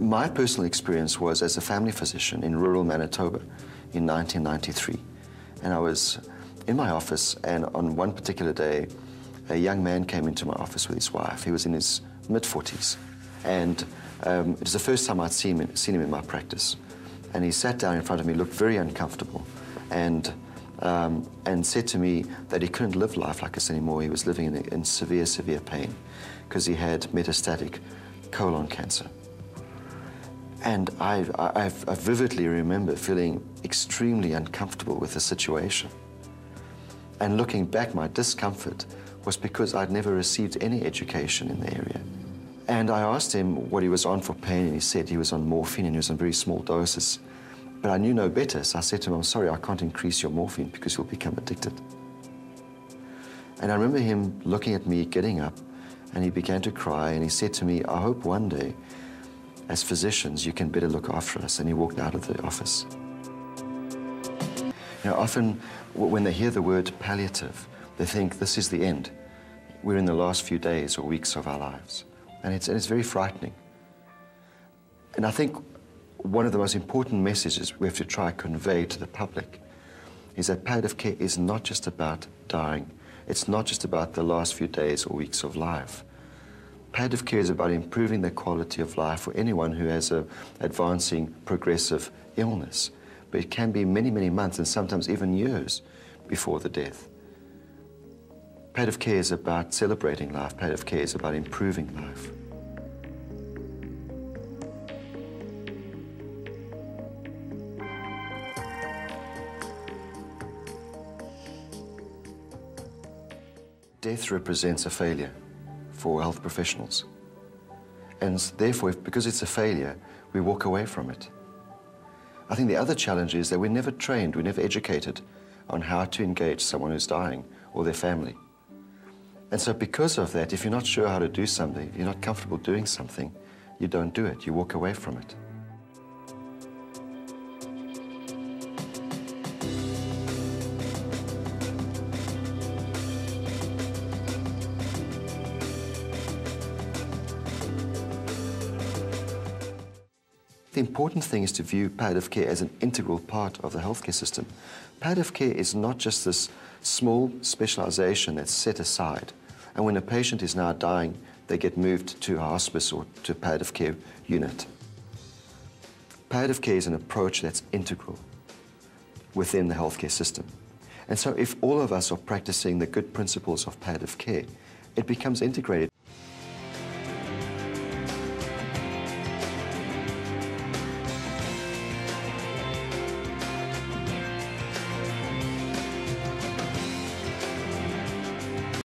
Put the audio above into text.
My personal experience was as a family physician in rural Manitoba in 1993. And I was in my office, and on one particular day, a young man came into my office with his wife. He was in his mid-40s. And um, it was the first time I'd seen him, seen him in my practice. And he sat down in front of me, looked very uncomfortable, and, um, and said to me that he couldn't live life like this anymore. He was living in, in severe, severe pain because he had metastatic colon cancer. And I, I, I vividly remember feeling extremely uncomfortable with the situation. And looking back, my discomfort was because I'd never received any education in the area. And I asked him what he was on for pain, and he said he was on morphine and he was on very small doses. But I knew no better, so I said to him, I'm sorry, I can't increase your morphine because you'll become addicted. And I remember him looking at me, getting up, and he began to cry, and he said to me, I hope one day, as physicians, you can better look after us. And he walked out of the office. You know, often when they hear the word palliative, they think this is the end. We're in the last few days or weeks of our lives. And it's, and it's very frightening. And I think one of the most important messages we have to try to convey to the public is that palliative care is not just about dying. It's not just about the last few days or weeks of life. Palliative care is about improving the quality of life for anyone who has an advancing progressive illness. But it can be many, many months and sometimes even years before the death. Palliative care is about celebrating life. Palliative care is about improving life. Death represents a failure for health professionals. And therefore, if, because it's a failure, we walk away from it. I think the other challenge is that we're never trained, we're never educated on how to engage someone who's dying or their family. And so because of that, if you're not sure how to do something, if you're not comfortable doing something, you don't do it, you walk away from it. The important thing is to view palliative care as an integral part of the healthcare system. Palliative care is not just this small specialization that's set aside. And when a patient is now dying, they get moved to a hospice or to a palliative care unit. Palliative care is an approach that's integral within the healthcare system. And so if all of us are practicing the good principles of palliative care, it becomes integrated.